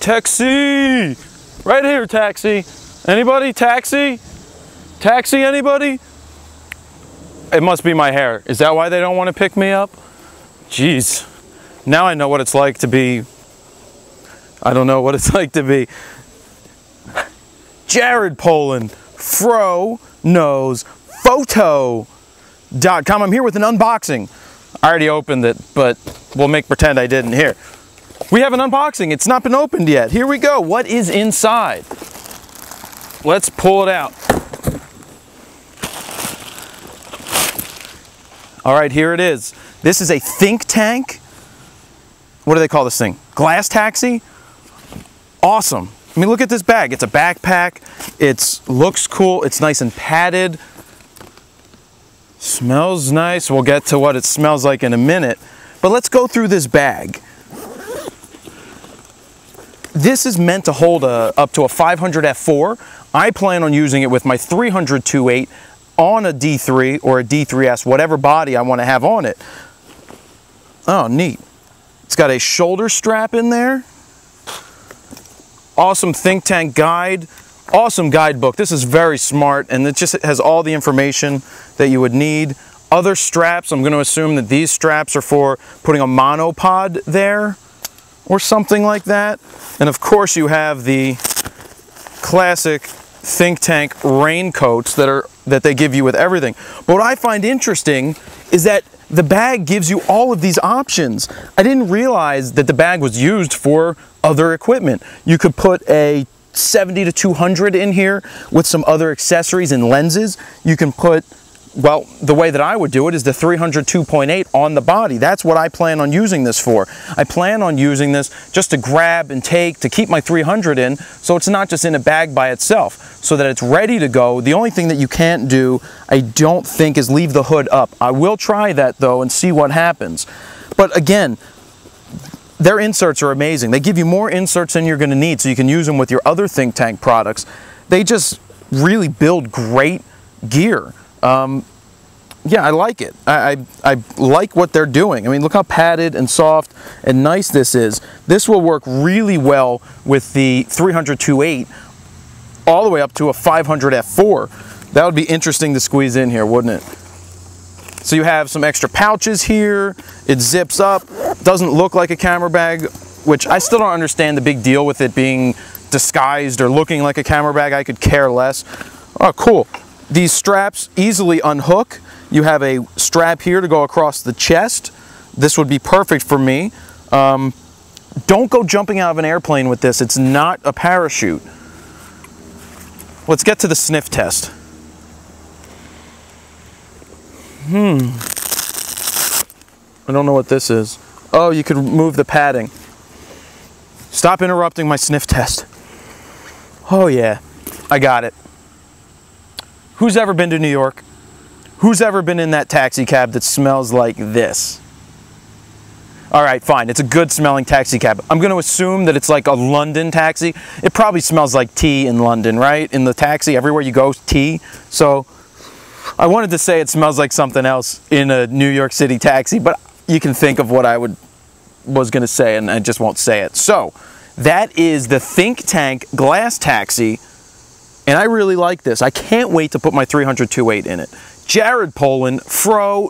taxi! Right here, taxi. Anybody? Taxi? Taxi, anybody? It must be my hair. Is that why they don't want to pick me up? Jeez. Now I know what it's like to be. I don't know what it's like to be. Jared Polin, Fro knows photo.com. I'm here with an unboxing. I already opened it, but we'll make pretend I didn't here. We have an unboxing. It's not been opened yet. Here we go. What is inside? Let's pull it out. All right, here it is. This is a think tank. What do they call this thing? Glass taxi? Awesome. I mean, look at this bag. It's a backpack. It looks cool. It's nice and padded. Smells nice. We'll get to what it smells like in a minute. But let's go through this bag. This is meant to hold a, up to a 500 F4. I plan on using it with my 300 2.8 on a D3 or a D3S, whatever body I want to have on it. Oh, neat. It's got a shoulder strap in there. Awesome think tank guide. Awesome guidebook. This is very smart and it just has all the information that you would need. Other straps, I'm going to assume that these straps are for putting a monopod there or something like that. And of course you have the classic think tank raincoats that are that they give you with everything. But what I find interesting is that the bag gives you all of these options. I didn't realize that the bag was used for other equipment. You could put a 70 to 200 in here with some other accessories and lenses. You can put well, the way that I would do it is the 300 2.8 on the body. That's what I plan on using this for. I plan on using this just to grab and take, to keep my 300 in, so it's not just in a bag by itself, so that it's ready to go. The only thing that you can't do, I don't think, is leave the hood up. I will try that though and see what happens. But again, their inserts are amazing. They give you more inserts than you're going to need so you can use them with your other think tank products. They just really build great gear. Um, yeah, I like it. I, I, I, like what they're doing. I mean, look how padded and soft and nice this is. This will work really well with the 302.8 all the way up to a 500 F4. That would be interesting to squeeze in here, wouldn't it? So you have some extra pouches here. It zips up. Doesn't look like a camera bag, which I still don't understand the big deal with it being disguised or looking like a camera bag. I could care less. Oh, cool. These straps easily unhook. You have a strap here to go across the chest. This would be perfect for me. Um, don't go jumping out of an airplane with this. It's not a parachute. Let's get to the sniff test. Hmm. I don't know what this is. Oh, you could move the padding. Stop interrupting my sniff test. Oh yeah, I got it. Who's ever been to New York? Who's ever been in that taxi cab that smells like this? All right, fine. It's a good smelling taxi cab. I'm going to assume that it's like a London taxi. It probably smells like tea in London, right? In the taxi, everywhere you go, tea. So I wanted to say it smells like something else in a New York City taxi, but you can think of what I would was going to say and I just won't say it. So that is the Think Tank Glass Taxi and I really like this. I can't wait to put my 300 2.8 in it. Jared Polin, Fro.